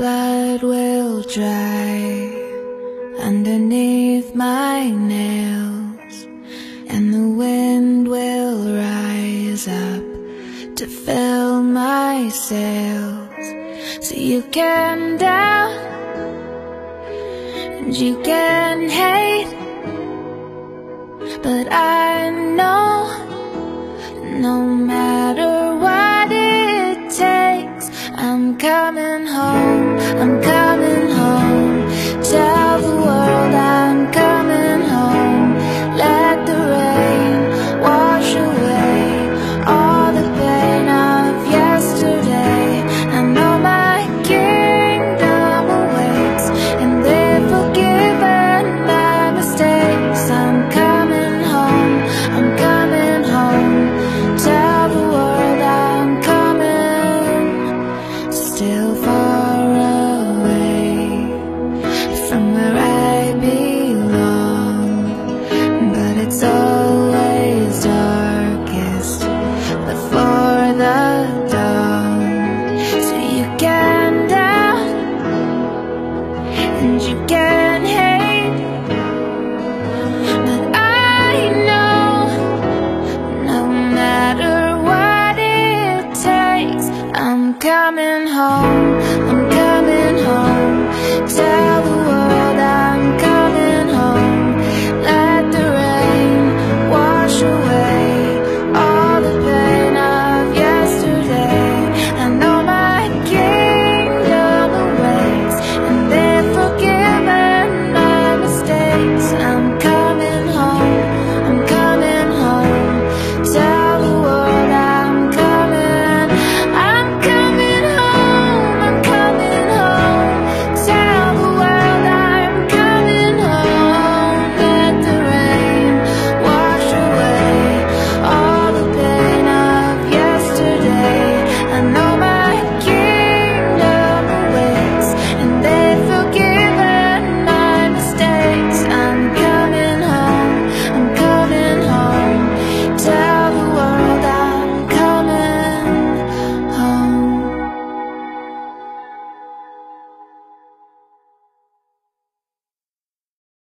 blood will dry underneath my nails, and the wind will rise up to fill my sails. So you can doubt and you can hate, but I know no matter It's always darkest before the dawn So you can doubt and you can hate. But I know no matter what it takes I'm coming home, I'm coming home. Tell the